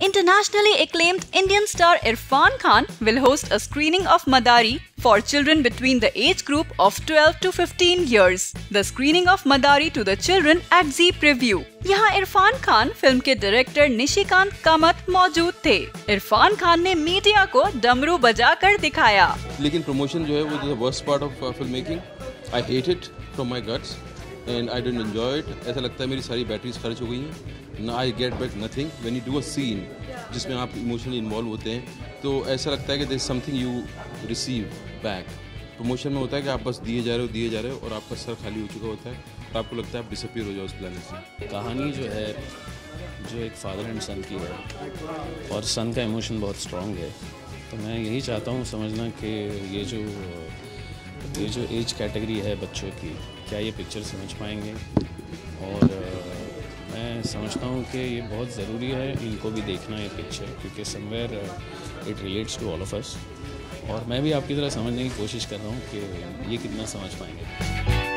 Internationally acclaimed Indian star Irfan Khan will host a screening of Madari for children between the age group of 12 to 15 years. The screening of Madari to the children at Z Preview. यहाँ Irfan Khan film के director Nishikant Kamat मौजूद थे इरफान खान ने media को डमरू बजा कर दिखाया लेकिन प्रमोशन जो है वो worst part of film making I hate it from my guts and I don't enjoy it ऐसा लगता है मेरी सारी बैटरीज खर्च हो गई हैं। ना I get back nothing when you do a scene जिसमें आप इमोशनली इन्वॉल्व होते हैं तो ऐसा लगता है कि this something you receive back promotion में होता है कि आप बस दिए जा रहे हो, दिए जा रहे हो और आपका सर खाली हो चुका होता है तो आपको लगता है आप डिसअपियर हो जाओ उस प्लान से। कहानी जो है, जो एक फादर एंड सन की है और सन का इमोशन बहुत स्ट्रॉन्ग है। तो मैं यही चाहता हूँ समझना कि ये जो ये जो एज कैटेगरी है बच्चों की, क्या ये पिक्चर समझ पाएँगे? और मैं समझता हूँ कि ये बहुत ज़रूरी है इनको भी देखना ये पिक्चर क्योंकि somewhere it relates to all of us और मैं भी आपकी तरह समझने की कोशिश कर रहा हूँ कि ये कितना समझ पाएँगे।